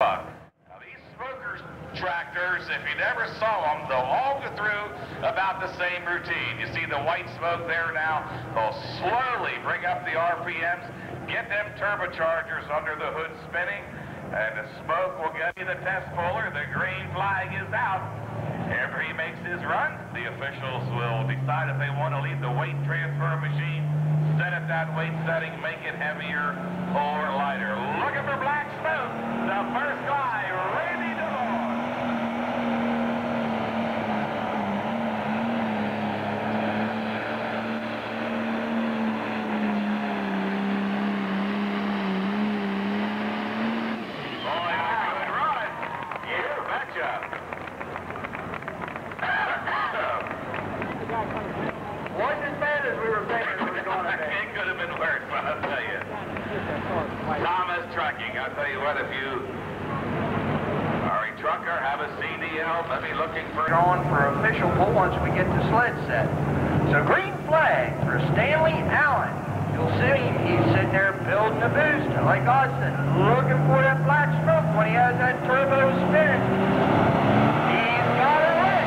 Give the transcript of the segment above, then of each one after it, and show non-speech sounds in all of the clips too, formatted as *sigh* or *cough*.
Now, these smokers tractors, if you never saw them, they'll all go through about the same routine. You see the white smoke there now? They'll slowly bring up the RPMs, get them turbochargers under the hood spinning, and the smoke will get you the test puller. The green flag is out. After he makes his run, the officials will decide if they want to leave the weight transfer machine, set it that weight setting, make it heavier or lighter. Looking for black smoke. The first guy, Randy DeVore. Boy, a good run. You betcha. Wasn't as bad as we were thinking it was going to be. It could have been worse, but I'll tell you. Thomas Trucking, I'll tell you what, if you are a trucker, have a CDL, maybe looking for... on for official pull once we get the sled set. So green flag for Stanley Allen. You'll see him, he's sitting there building a booster like Austin, looking for that black smoke when he has that turbo spinning. He's got it lit.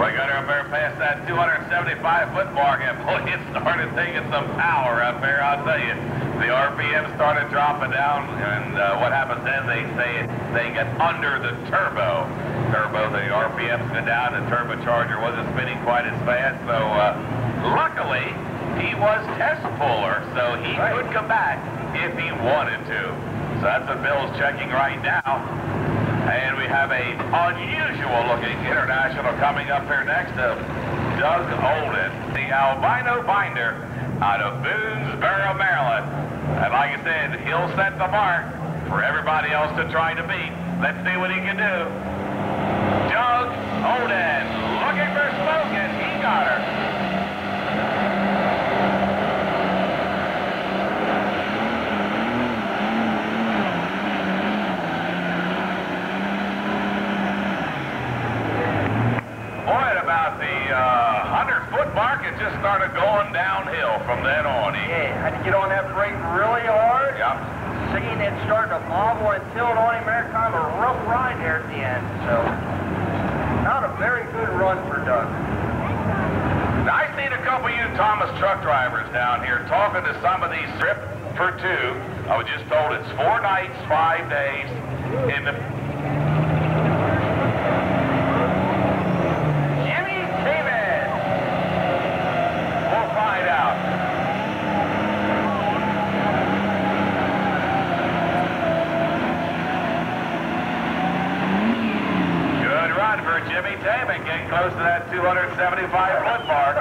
We got her up there past that 275-foot mark, and boy, it started taking some power up there, I'll tell you. The RPM started dropping down, and uh, what happens then, they say they get under the turbo. Turbo, the RPMs go down, the turbocharger wasn't spinning quite as fast, so uh, luckily, he was test puller, so he Right. could come back if he wanted to. So that's what Bill's checking right now. And we have a unusual looking international coming up here next to Doug Olden, the albino binder out of Boonesboro, Maryland. And like I said, he'll set the mark for everybody else to try to beat. Let's see what he can do. Doug Olden looking for smoke and he got her. Boy, about the uh, 100-foot mark, it just started going downhill from then on. Yeah, had to get on that brake really hard. yeah. Seeing it starting to wobble and tilt on him there, kind of a rough ride there at the end. So, not a very good run for Doug. Now, I've seen a couple of you Thomas truck drivers down here talking to some of these trip for two. I was just told it's four nights, five days in the 75 foot mark.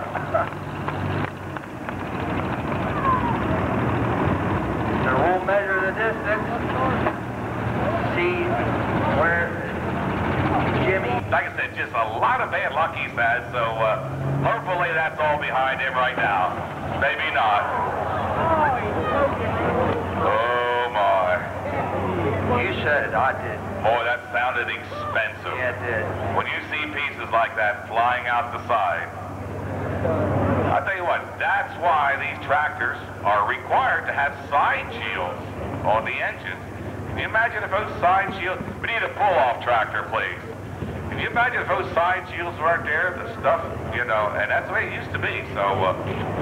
so we'll measure the distance, see where Jimmy... Like I said, just a lot of bad luck he's had, so uh, hopefully that's all behind him right now. Maybe not. Oh, my. You said it, I did like that flying out the side, I tell you what, that's why these tractors are required to have side shields on the engines. Can you imagine if those side shields, we need a pull-off tractor, please. Can you imagine if those side shields weren't there, the stuff, you know, and that's the way it used to be. So, uh,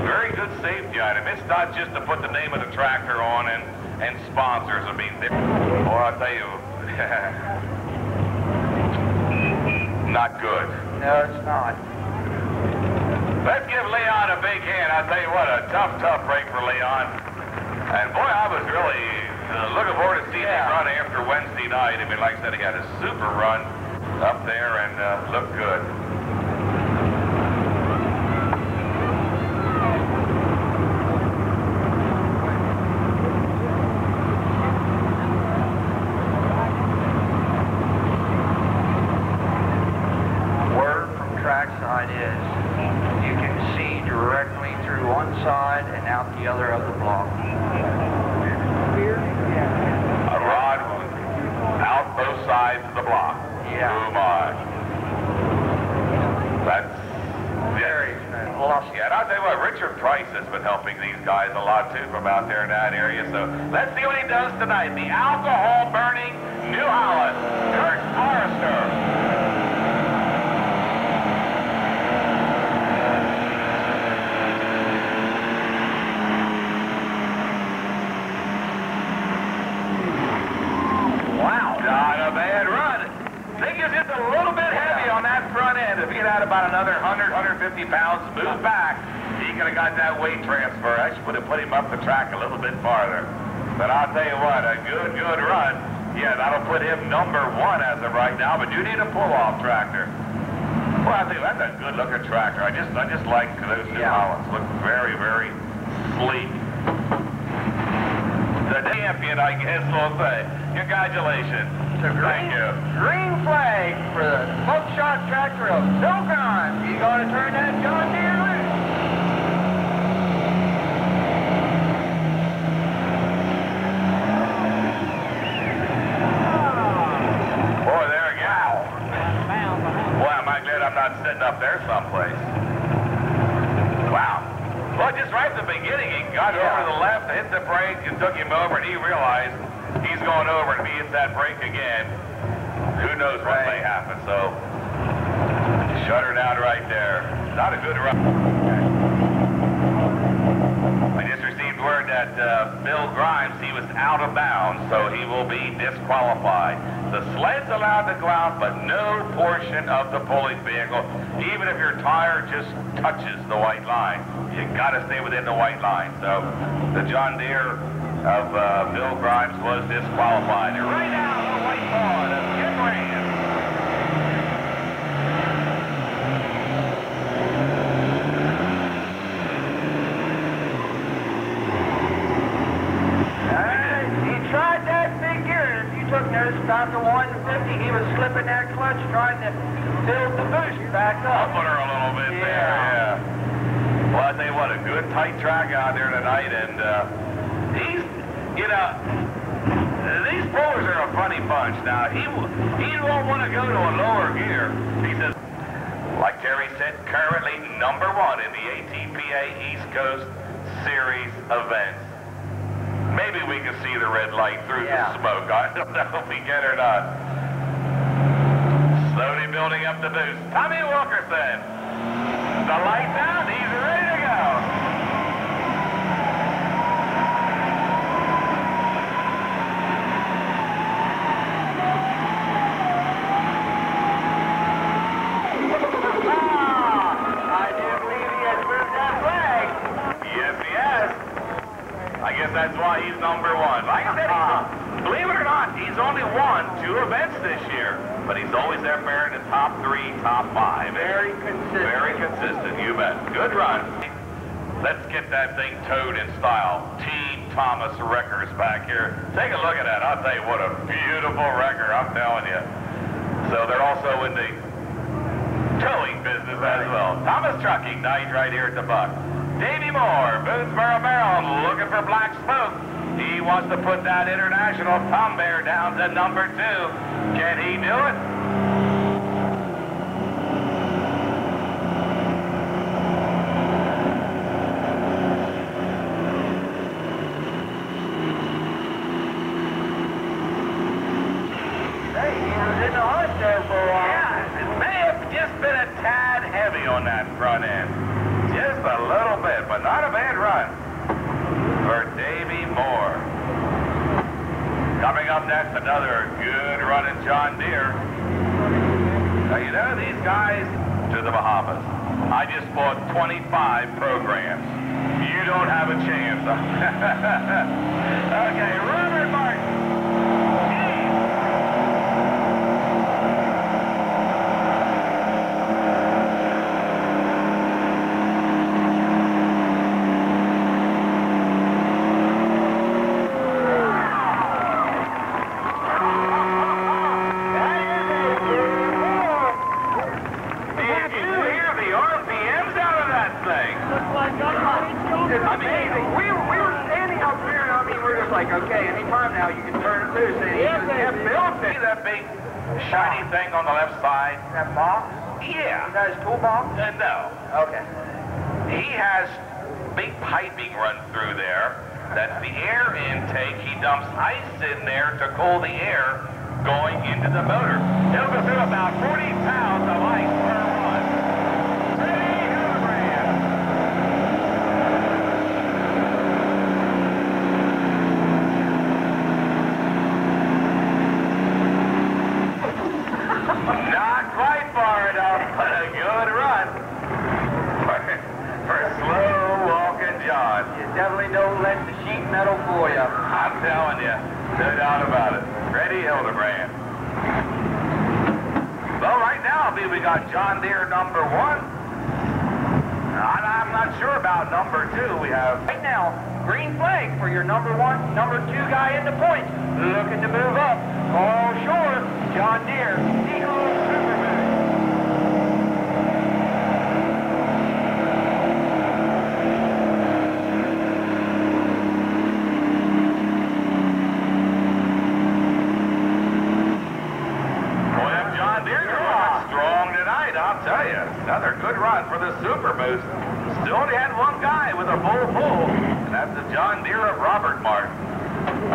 very good safety item. It's not just to put the name of the tractor on and, and sponsors. I mean, or I'll tell you, *laughs* not good. No, it's not. Let's give Leon a big hand. I'll tell you what, a tough, tough break for Leon. And boy, I was really uh, looking forward to seeing him run after Wednesday night. I mean, like I said, he had a super run up there and uh, looked good. Word from trackside is you can see directly through one side and out the other of the block. A rod out both sides of the block. Yeah. Oh my. That's Very expensive. Lost. Yeah, and I'll tell you what, Richard Price has been helping these guys a lot too from out there in that area. So let's see what he does tonight. The alcohol burning New Holland, Kurt Forrester. Wow, not a bad run. Thing is, it's a little bit heavy on that front end. If he had about another 100, 150 pounds moved back, he could have got that weight transfer. Actually would have put him up the track a little bit farther. But I'll tell you what, a good, good run. Yeah, that'll put him number one as of right now, but you need a pull-off tractor. Well, I think that's a good-looking tractor. I just, I just like those New Yeah. Hollands. Look very, very sleek. The champion, I guess we'll say. Congratulations. Thank green, you. green flag for the buckshot tractor of Grimes. You to turn that John Deere loose. Boy, there again. Boy, am I glad I'm not sitting up there someplace. Wow. Well, just right at the beginning, he got Yeah. over to the left, hit the brake, and took him over, and he realized he's going over, and if he hits that brake again, who knows what may happen. So, shut her down right there. Not a good run. I just received word that uh, Bill Grimes, he was out of bounds, so he will be disqualified. The sled's allowed to go out, but no portion of the pulling vehicle, even if your tire just touches the white line. You got to stay within the white line. So the John Deere of uh, Bill Grimes was disqualified. And right now, the white part of Jim Rand. Uh, he tried that big gear, and if you took notice about the 150, he was slipping that clutch trying to build the boost back up. Up on her a little bit there, Yeah. yeah. Well, I tell you what, a good tight track out there tonight, and uh, these, you know, these pullers are a funny bunch. Now, he he won't want to go to a lower gear. He says, like Terry said, currently number one in the ATPA East Coast Series events. Maybe we can see the red light through Yeah. the smoke. I don't *laughs* know if we get or not. Slowly building up the boost. Tommy Wilkerson. The lights out. He's ready to go. Ah, I do believe he has moved that flag. Yes, he has. I guess that's why he's number one. Like I said, he's, ah. believe it or not, he's only won two events this year, but he's always there there in the top three, top five. Very consistent. Very consistent, you bet. Good run. Let's get that thing towed in style. Team Thomas Wreckers back here. Take a look at that. I'll tell you what a beautiful wrecker, I'm telling you. So they're also in the towing business as well. Thomas Trucking night right here at the Buck. Davey Moore, Boonesboro, Maryland, looking for black smoke. He wants to put that international Tom Bear down to number two. Can he do it? Hey, he was in the hunt there for a while. Yeah, it may have just been a tad heavy on that front end. Just a little bit, but not a bad run for Davey Moore. Coming up next, another good running John Deere. Now, you know these guys to the Bahamas. I just bought 25 programs. You don't have a chance. *laughs* okay, Robert Martin. Jeez. Did you hear the RPMs out of that thing? It's amazing. We were, we were standing up here, and I mean, we're just like, okay, anytime now you can turn it loose. And he just kept building See that big shiny thing on the left side? that box. Yeah. Is that his toolbox? Uh, no. Okay. He has big piping run through there. That's the air intake. He dumps ice in there to cool the air going into the motor. He'll go through about 40 pounds of ice per run. Ready, Hildebrand. Not quite far enough, but a good run. For, for slow walking John. You definitely don't let the sheet metal fool you. I'm telling you, no doubt about it. Ready, Hildebrand. Well, right got John Deere number one. I'm not sure about number two. We have Right now, green flag for your number one, number two guy in the points. Looking to move up. All short, John Deere, Eagle Supermoon. Boy, them John Deere's are looking strong tonight, I'll tell you. Another good run for the Super Boost. Still only had one guy with a full pull, and that's the John Deere of Robert Martin.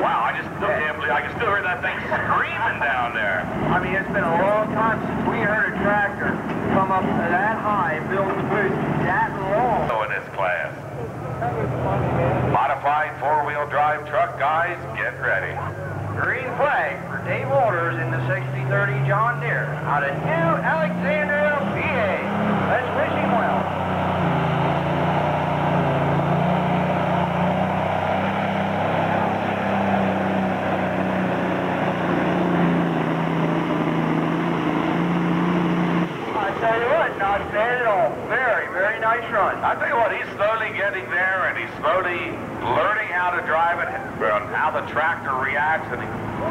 Wow, I just still can't believe I can still hear that thing screaming down there. I mean, it's been a long time since we heard a tractor come up that high and build the boost that long. So in this class. Modified four-wheel drive truck guys, get ready. Green flag for Dave Walters in the 6030 John Deere out of New Alexandria, PA. Let's wish him well. I tell you what, not bad at all. Very, very nice run. I tell you what, he's slowly getting there, and he's slowly learning how to drive it, and how the tractor reacts. And he,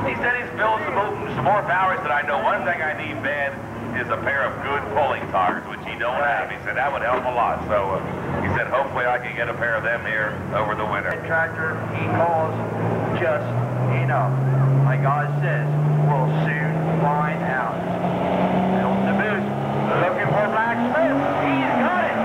he said he's building some, some more power. He said, I know one thing I need bad is a pair of good pulling tires, which he don't have. He said that would help a lot. So uh, he said, hopefully I can get a pair of them here over the winter. That tractor he calls just enough. Like God says, we'll soon find out. Built the boost, looking for Black Smith. He's got it.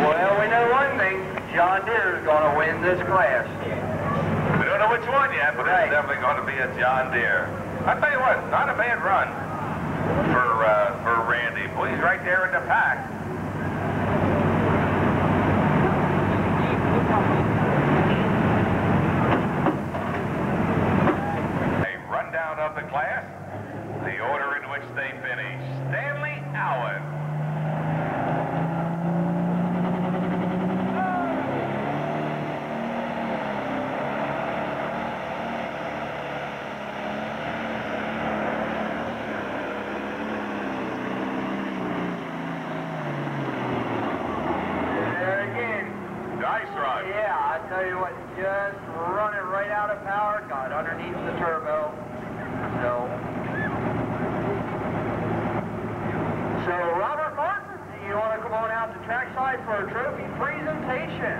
Well, we know one thing. John Deere is going to win this class. We don't know which one yet, but Right. it's definitely going to be a John Deere. I tell you what, not a bad run for uh, for Randy. Boy, he's right there in the pack. A rundown of the class, the order in which they finished. Stanley Allen. There again. Nice run. Yeah, I tell you what, just running right out of power, got underneath the turbo. So, so Robert Martin, you want to come on out to trackside for a trophy presentation?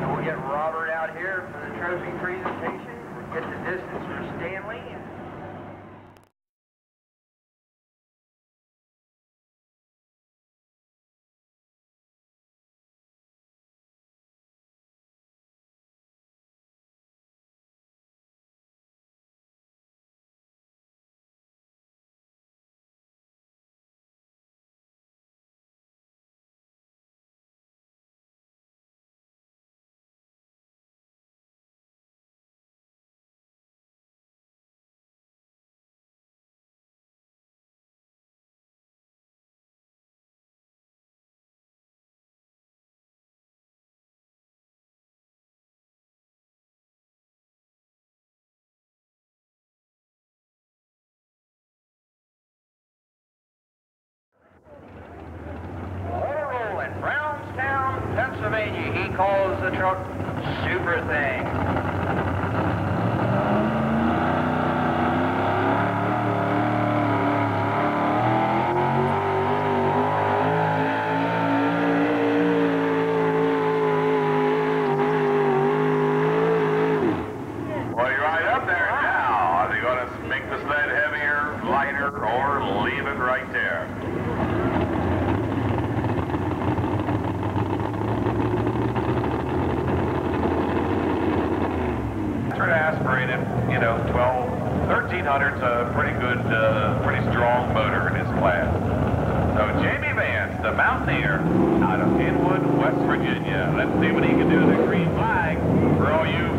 So we'll get Robert out here for the trophy presentation. Get the distance for Stanley. All rolling. Brownstown, Pennsylvania. He calls the truck Super Thing. you know, 12, 1300's a pretty good, uh, pretty strong motor in his class. So Jamie Vance, the Mountaineer, out of Inwood, West Virginia. Let's see what he can do with the green flag for all you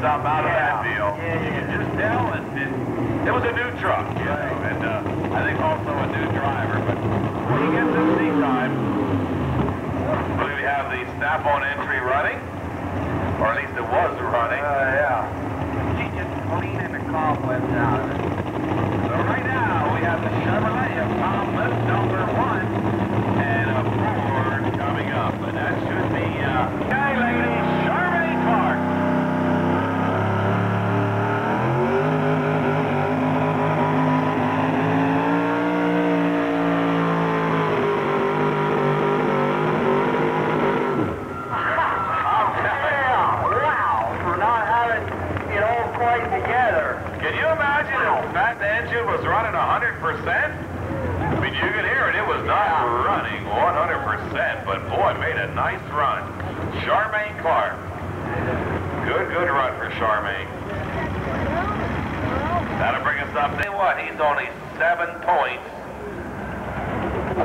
to out of that deal. Yeah, you can just tell, and, and it was a new truck, you know, and uh, I think also a new driver. But when he gets his seat time, we have the snap-on entry running, or at least it was running. Uh, yeah. She's just cleaning the cobwebs out of it. So right now we have the Chevrolet of Tom Lift number one and a Ford coming up. And that should be, uh, guy lady, Charmaine Clark. Yeah, wow, for not having it all quite together. Can you imagine if that engine was running 100%? I mean, you could hear it. It was not running 100%, but boy, made a nice run. Charmaine Clark. Good, good run for Charmaine. That'll bring us up. Tell what, he's only seven points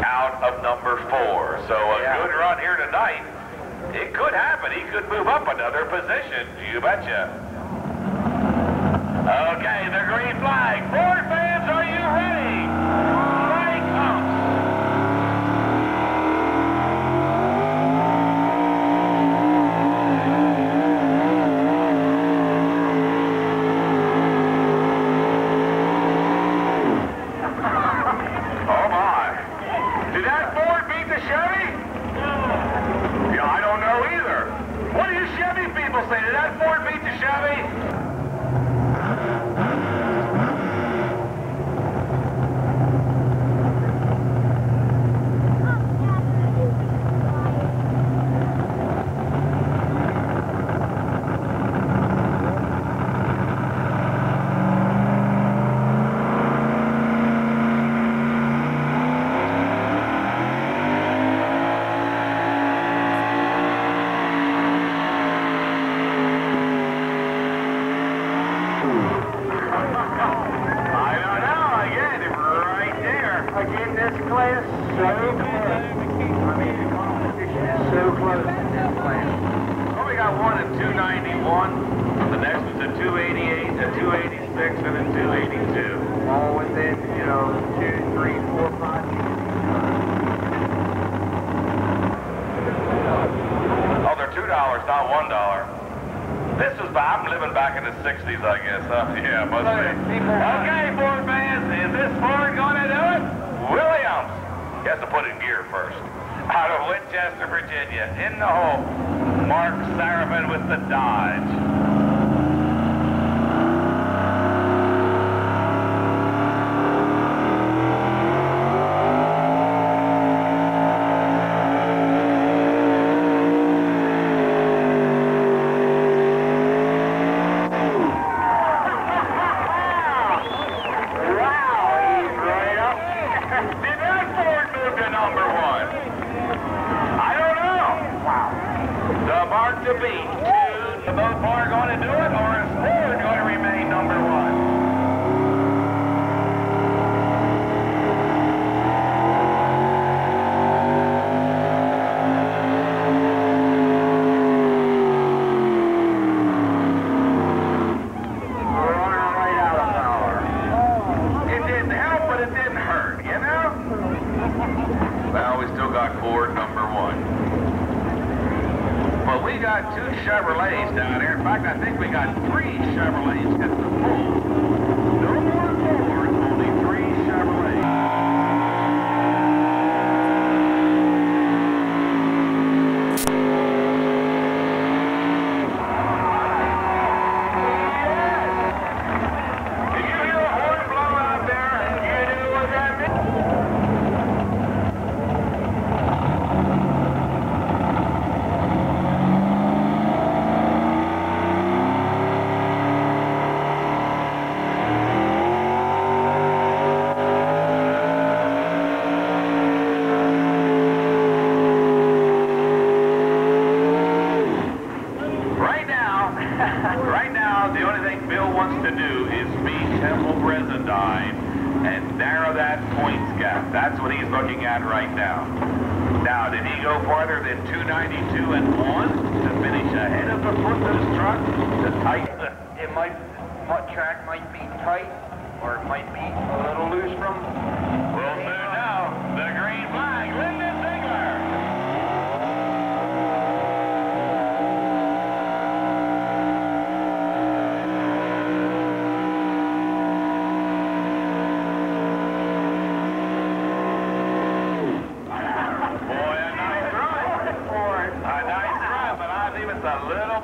out of number four. So a Yeah. good run here tonight. It could happen. He could move up another position. You betcha. Okay, the green flag. Ford fans, are you ready?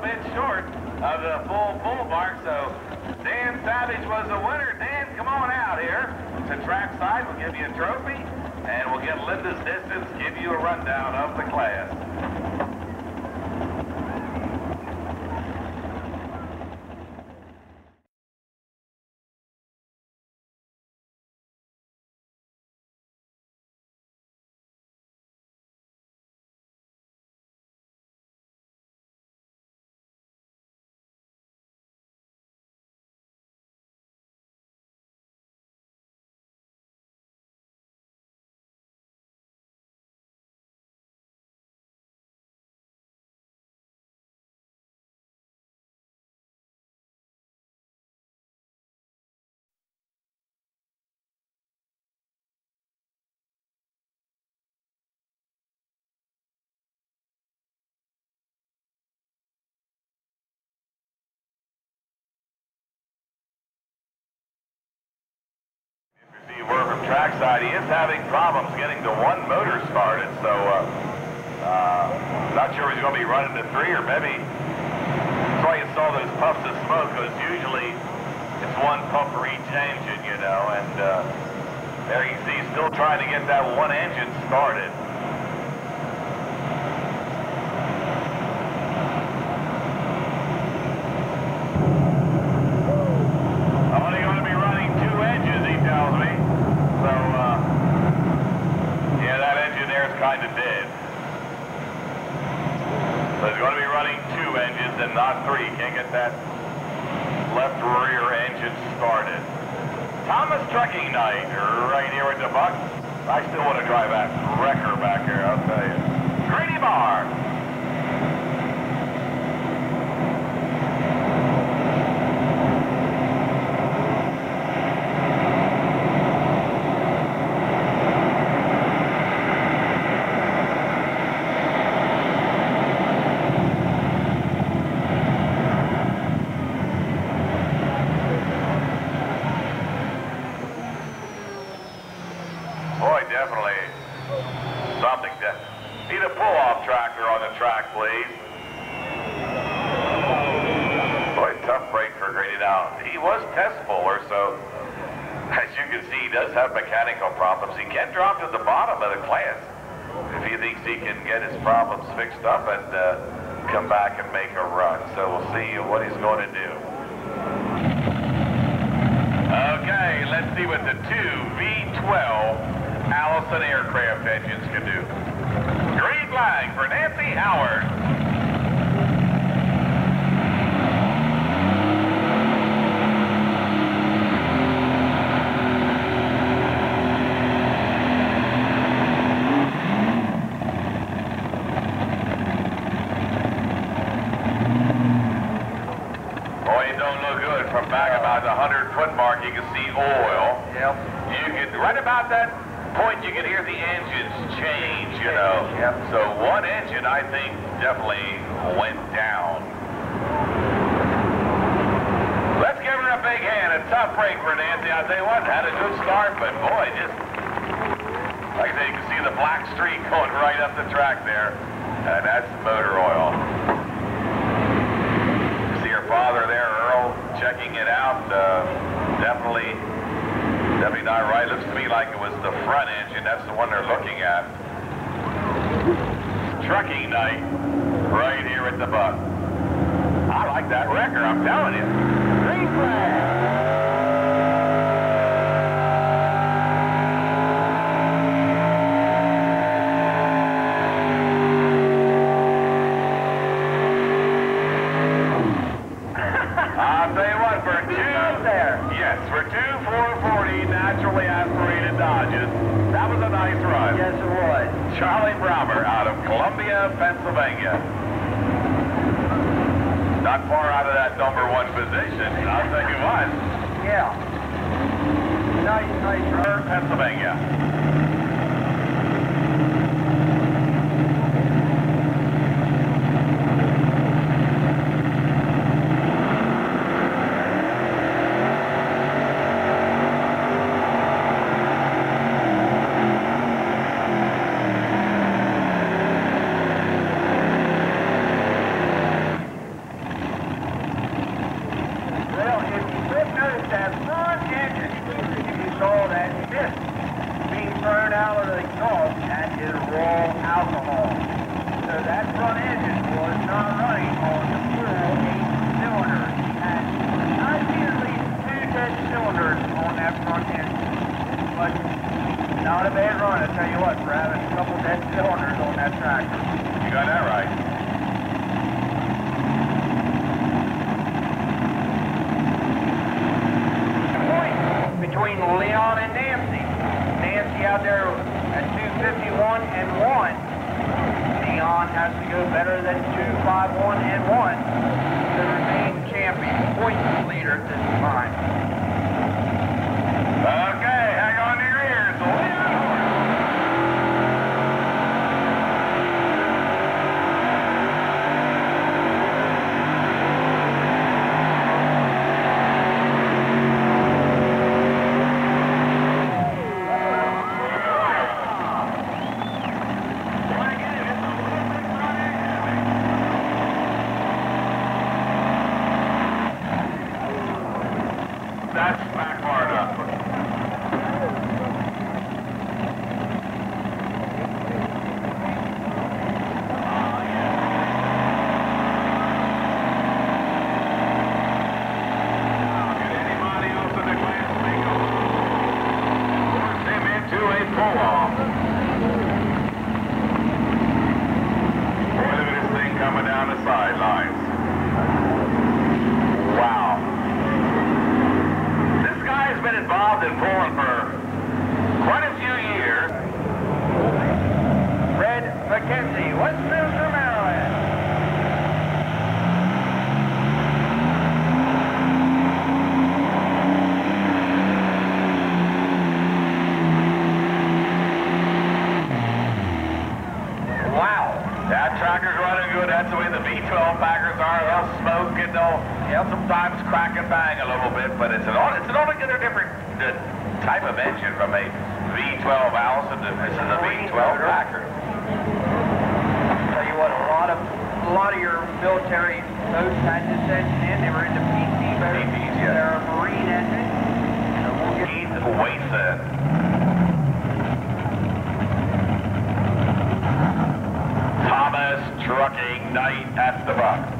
bit short of the full full mark, so Dan Savage was the winner. Dan, come on out here to trackside. We'll give you a trophy, and we'll get Linda's distance, give you a rundown of the class. trackside. He is having problems getting the one motor started, so uh, uh, not sure he's going to be running to three or maybe. That's why you saw those puffs of smoke, because usually it's one puff for each engine, you know, and uh, there you see still trying to get that one engine started. not three. Can't get that left rear engine started. Thomas Trucking Night, right here at the Buck. I still want to drive that wrecker back here, I'll tell you. Grady Bar. See what he's going to do. Okay, let's see what the two V12 Allison aircraft engines can do. Green flag for Nancy Howard. Boy, it don't look good. From the 100 foot mark, you can see oil. Yep. You can, right about that point, you can hear the engines change, you know. Yep. So one engine, I think, definitely went down. Let's give her a big hand. A tough break for Nancy. I'll tell you what, had a good start, but boy, just, like I say, you can see the black streak going right up the track there. And that's motor oil. You see her father there, checking it out. Uh, definitely Definitely not right. Looks to me like it was the front engine. That's the one they're looking at. Trucking night right here at the Buck. I like that wrecker, I'm telling you. Green flag. I'll tell you what, for two, there. yes, for two 440 naturally aspirated Dodges, that was a nice run. Yes, it was. Charlie Brommer out of Columbia, Pennsylvania. Not far out of that number one position, I'll tell you what. Yeah. Nice, nice run. Pennsylvania. Well, if you did notice that front engine, if you saw that mist being burned out of the exhaust, that is raw alcohol. So that front engine was not running on the full eight cylinders. And I see at least two dead cylinders on that front engine. But not a bad run, I tell you what, for having a couple dead cylinders on that tractor. You got that right. point between Leon and Nancy. Nancy out there at 251 and 1. Leon has to go better than 251 and 1 to remain champion, point leader at this time. Okay, hang on to your ears. Leon Horn. That's back far enough. Get anybody else in the class make a force him into a pull-off. Boy, look at this thing coming down the sidelines. Wow. Been involved in pulling for quite a few years. Fred McKenzie, Westminster, that's the way the V12 Packards are. They'll smoke and they'll, they'll sometimes crack and bang a little bit, but it's an, it's an altogether different uh, type of engine from a V12 Allison this is a V12 Packard. Tell you what, a lot of a lot of your military boats had this engine in. They were in the PT boats. PTs, yeah. They're a Marine engine. So we'll get... Wason. Thomas Trucking Night at the box.